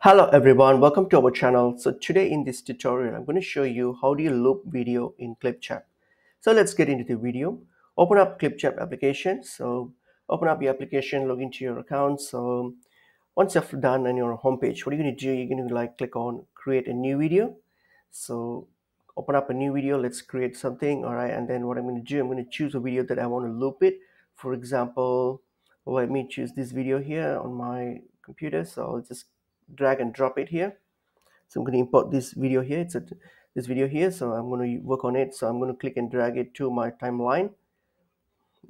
Hello everyone, welcome to our channel. So today in this tutorial, I'm going to show you how do you loop video in Clipchamp. So let's get into the video. Open up Clipchamp application. So open up your application, log into your account. So once you've done on your homepage, what are you going to do? You're going to like click on create a new video. So open up a new video. Let's create something. All right. And then what I'm going to do, I'm going to choose a video that I want to loop it. For example, let me choose this video here on my computer. So I'll just drag and drop it here. So I'm going to import this video here. It's a, this video here. So I'm going to work on it. So I'm going to click and drag it to my timeline.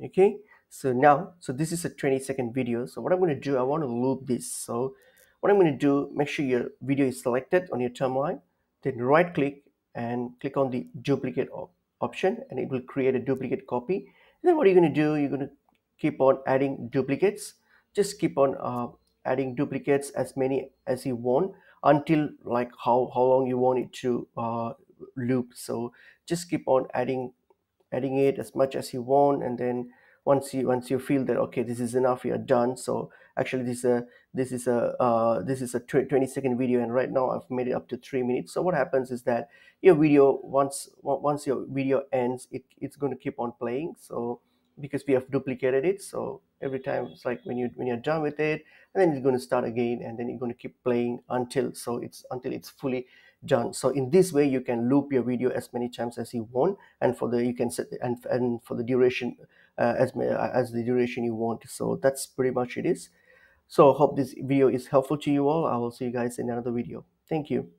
Okay. So now so this is a 20 second video. So what I'm going to do I want to loop this. So what I'm going to do make sure your video is selected on your timeline. Then right click and click on the duplicate op option and it will create a duplicate copy. And then what are you going to do you're going to keep on adding duplicates. Just keep on uh, adding duplicates as many as you want until like how how long you want it to uh, loop. So just keep on adding adding it as much as you want and then once you once you feel that okay this is enough you're done. So actually this is a this is a uh, this is a 20 second video and right now I've made it up to three minutes. So what happens is that your video once once your video ends it, it's going to keep on playing. So because we have duplicated it so every time it's like when you when you're done with it and then it's going to start again and then you're going to keep playing until so it's until it's fully done. So in this way you can loop your video as many times as you want and for the you can set and and for the duration uh, as as the duration you want. So that's pretty much it is. So hope this video is helpful to you all. I will see you guys in another video. Thank you